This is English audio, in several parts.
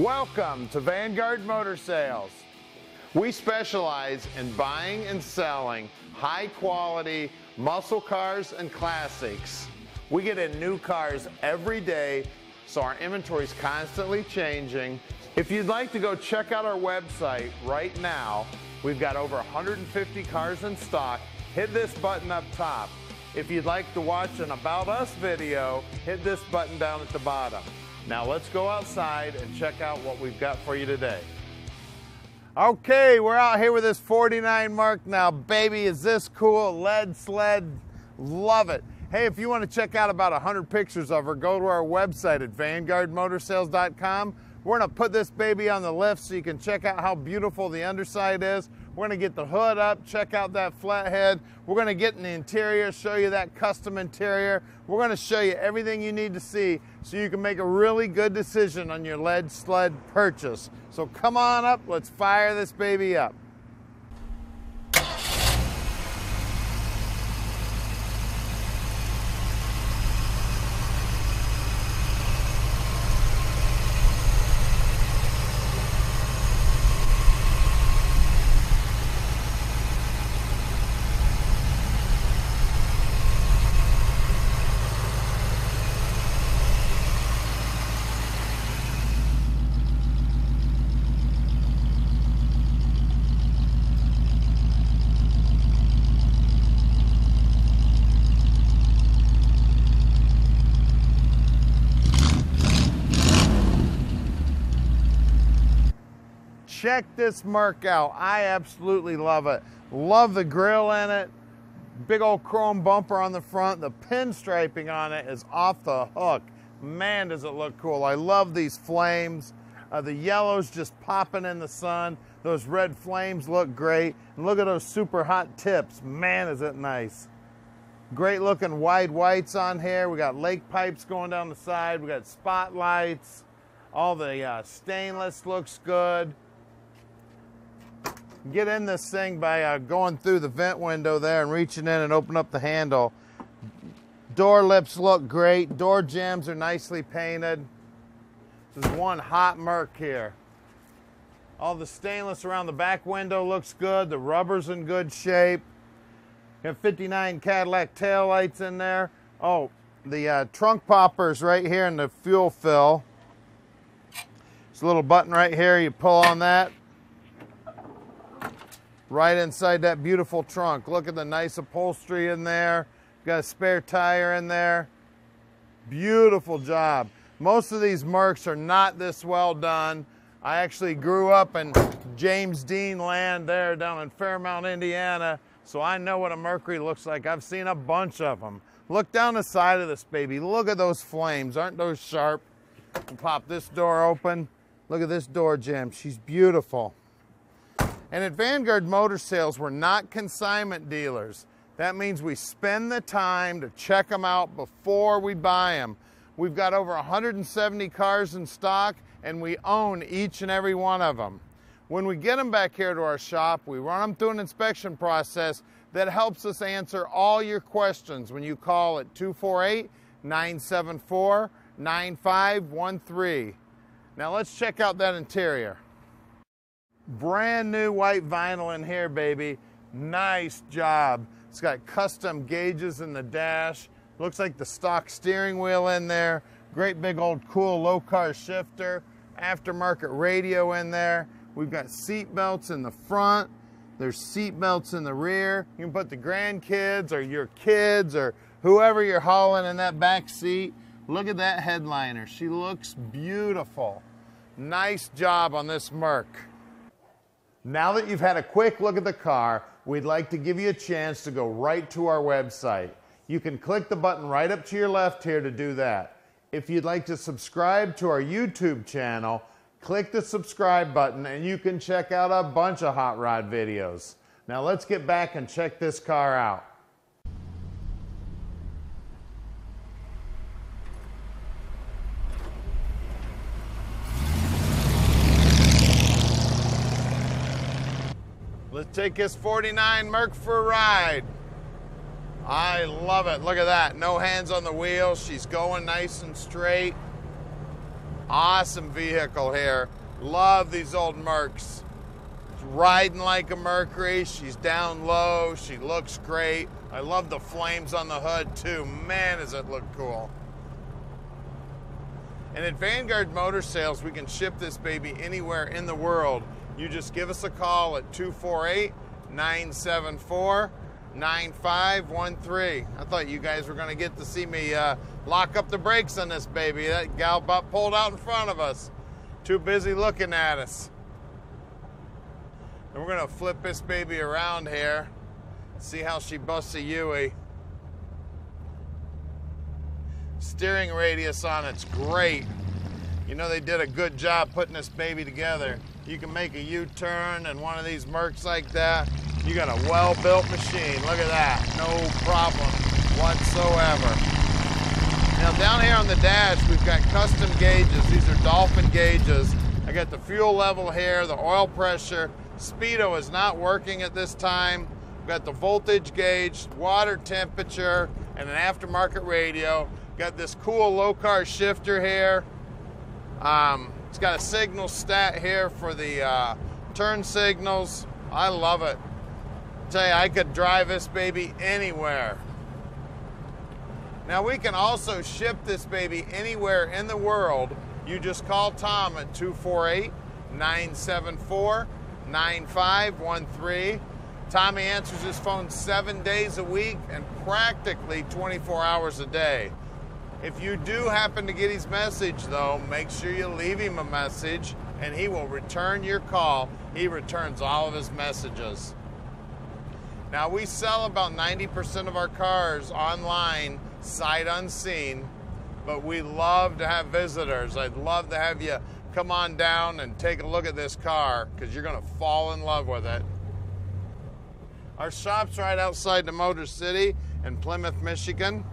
Welcome to Vanguard Motor Sales. We specialize in buying and selling high quality muscle cars and classics. We get in new cars every day, so our inventory is constantly changing. If you'd like to go check out our website right now, we've got over 150 cars in stock. Hit this button up top. If you'd like to watch an About Us video, hit this button down at the bottom. Now let's go outside and check out what we've got for you today. Okay, we're out here with this 49 Mark now. Baby, is this cool? Lead sled, love it. Hey, if you want to check out about 100 pictures of her, go to our website at vanguardmotorsales.com. We're going to put this baby on the lift so you can check out how beautiful the underside is. We're to get the hood up, check out that flathead. We're to get in the interior, show you that custom interior. We're to show you everything you need to see so you can make a really good decision on your lead sled purchase. So come on up, let's fire this baby up. Check this Merc out. I absolutely love it. Love the grill in it. Big old chrome bumper on the front. The pinstriping on it is off the hook. Man, does it look cool. I love these flames. Uh, the yellow's just popping in the sun. Those red flames look great. And look at those super hot tips. Man, is it nice. Great looking wide whites on here. We got lake pipes going down the side. We got spotlights. All the uh, stainless looks good get in this thing by uh, going through the vent window there and reaching in and open up the handle. Door lips look great. Door jambs are nicely painted. This is one hot Merc here. All the stainless around the back window looks good. The rubber's in good shape. Got 59 Cadillac tail lights in there. Oh, the uh, trunk poppers right here in the fuel fill. There's a little button right here. You pull on that right inside that beautiful trunk. Look at the nice upholstery in there. Got a spare tire in there. Beautiful job. Most of these Mercs are not this well done. I actually grew up in James Dean land there down in Fairmount, Indiana, so I know what a Mercury looks like. I've seen a bunch of them. Look down the side of this baby. Look at those flames. Aren't those sharp? pop this door open. Look at this door jamb. She's beautiful. And at Vanguard Motor Sales, we're not consignment dealers. That means we spend the time to check them out before we buy them. We've got over 170 cars in stock and we own each and every one of them. When we get them back here to our shop, we run them through an inspection process that helps us answer all your questions when you call at 248 974 9513. Now let's check out that interior. Brand new white vinyl in here, baby. Nice job. It's got custom gauges in the dash. Looks like the stock steering wheel in there. Great big old cool Lokar shifter. Aftermarket radio in there. We've got seat belts in the front. There's seat belts in the rear. You can put the grandkids or your kids or whoever you're hauling in that back seat. Look at that headliner. She looks beautiful. Nice job on this Merc. Now that you've had a quick look at the car, we'd like to give you a chance to go right to our website. You can click the button right up to your left here to do that. If you'd like to subscribe to our YouTube channel, click the subscribe button and you can check out a bunch of hot rod videos. Now let's get back and check this car out. Take this 49 Merc for a ride. I love it. Look at that. No hands on the wheel. She's going nice and straight. Awesome vehicle here. Love these old Mercs. Riding like a Mercury. She's down low. She looks great. I love the flames on the hood too. Man, does it look cool. And at Vanguard Motor Sales, we can ship this baby anywhere in the world. You just give us a call at 248 974 9513. I thought you guys were going to get to see me uh, lock up the brakes on this baby. That gal pulled out in front of us. Too busy looking at us. And we're going to flip this baby around here. See how she busts a Yui. Steering radius on it's great. You know they did a good job putting this baby together. You can make a U-turn and one of these Mercs like that. You got a well-built machine. Look at that. No problem whatsoever. Now down here on the dash, we've got custom gauges. These are Dolphin gauges. I got the fuel level here, the oil pressure. Speedo is not working at this time. We've got the voltage gauge, water temperature, and an aftermarket radio. Got this cool Lokar shifter here. Um, it's got a signal stat here for the uh, turn signals. I love it. I tell you, I could drive this baby anywhere. Now we can also ship this baby anywhere in the world. You just call Tom at 248 974 9513. Tommy answers his phone seven days a week and practically 24 hours a day. If you do happen to get his message, though, make sure you leave him a message and he will return your call. He returns all of his messages. Now, we sell about 90% of our cars online, sight unseen, but we love to have visitors. I'd love to have you come on down and take a look at this car because you're going to fall in love with it. Our shop's right outside the Motor City in Plymouth, Michigan.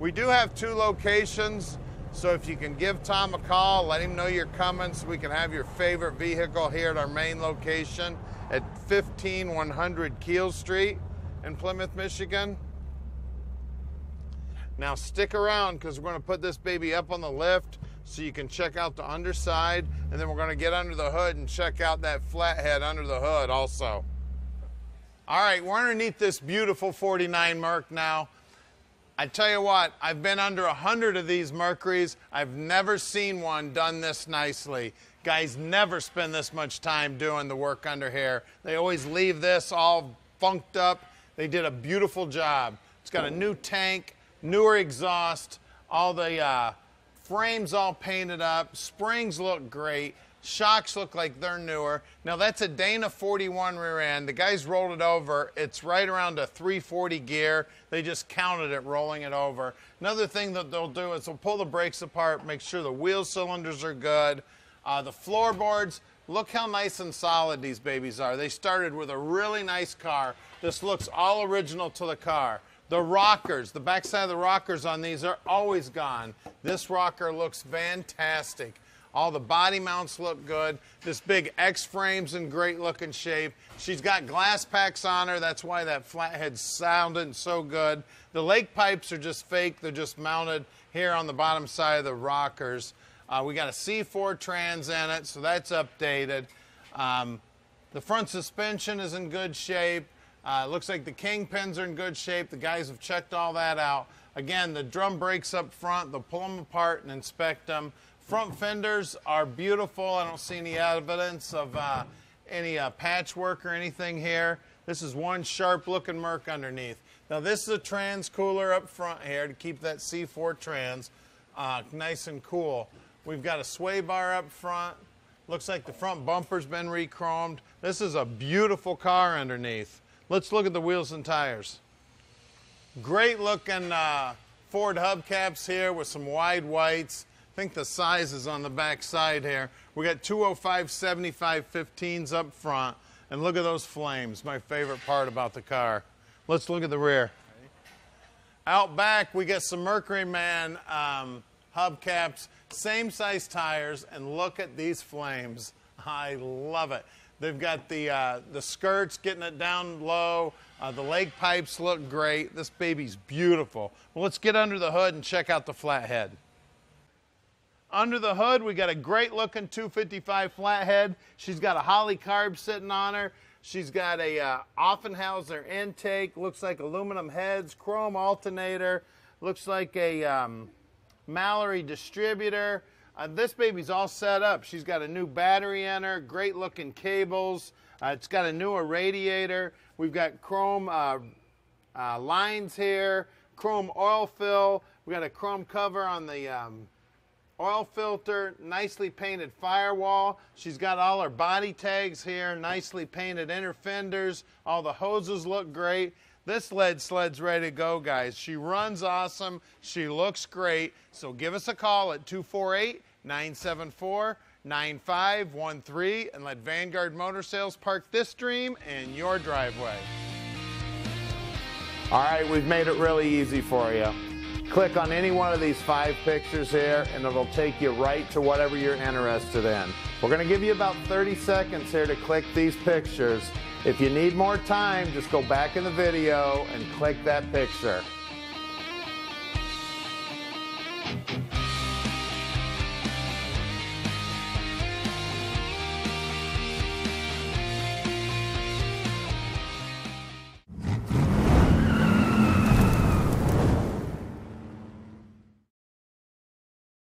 We do have two locations, so if you can give Tom a call, let him know you're coming so we can have your favorite vehicle here at our main location at 15100 Keel Street in Plymouth, Michigan. Now stick around because we're going to put this baby up on the lift so you can check out the underside and then we're going to get under the hood and check out that flathead under the hood also. All right, we're underneath this beautiful 49 Merc now. I tell you what, I've been under a hundred of these Mercuries. I've never seen one done this nicely. Guys never spend this much time doing the work under here. They always leave this all funked up. They did a beautiful job. It's got a new tank, newer exhaust, all the uh, frames all painted up, springs look great. Shocks look like they're newer. Now that's a Dana 41 rear end. The guys rolled it over. It's right around a 340 gear. They just counted it rolling it over. Another thing that they'll do is they'll pull the brakes apart, make sure the wheel cylinders are good. Uh, the floorboards, look how nice and solid these babies are. They started with a really nice car. This looks all original to the car. The rockers, the backside of the rockers on these are always gone. This rocker looks fantastic. All the body mounts look good. This big X frame's in great looking shape. She's got glass packs on her. That's why that flathead's sounding so good. The lake pipes are just fake. They're just mounted here on the bottom side of the rockers. Uh, we got a C4 trans in it, so that's updated. Um, the front suspension is in good shape. Uh, looks like the kingpins are in good shape. The guys have checked all that out. Again, the drum brakes up front, they'll pull them apart and inspect them. Front fenders are beautiful. I don't see any evidence of uh, any uh, patchwork or anything here. This is one sharp looking Merc underneath. Now this is a trans cooler up front here to keep that C4 trans uh, nice and cool. We've got a sway bar up front. Looks like the front bumper's been re-chromed. This is a beautiful car underneath. Let's look at the wheels and tires. Great looking uh, Ford hubcaps here with some wide whites. Think the size is on the back side here. We got 205 75 15s up front. And look at those flames, my favorite part about the car. Let's look at the rear. Out back, we get some Mercury Man um, hubcaps, same size tires, and look at these flames. I love it. They've got the, uh, the skirts getting it down low. Uh, the lake pipes look great. This baby's beautiful. Well, let's get under the hood and check out the flathead. Under the hood, we got a great looking 255 flathead. She's got a Holley carb sitting on her. She's got a uh, Offenhauser intake, looks like aluminum heads, chrome alternator, looks like a um, Mallory distributor. Uh, this baby's all set up. She's got a new battery in her, great looking cables. Uh, it's got a newer radiator. We've got chrome uh, uh lines here, chrome oil fill. We got a chrome cover on the um, oil filter, nicely painted firewall. She's got all her body tags here, nicely painted inner fenders. All the hoses look great. This lead sled's ready to go, guys. She runs awesome. She looks great. So give us a call at 248 974 9513 and let Vanguard Motor Sales park this dream in your driveway. All right, we've made it really easy for you. Click on any one of these five pictures here and it'll take you right to whatever you're interested in. We're going to give you about 30 seconds here to click these pictures. If you need more time, just go back in the video and click that picture.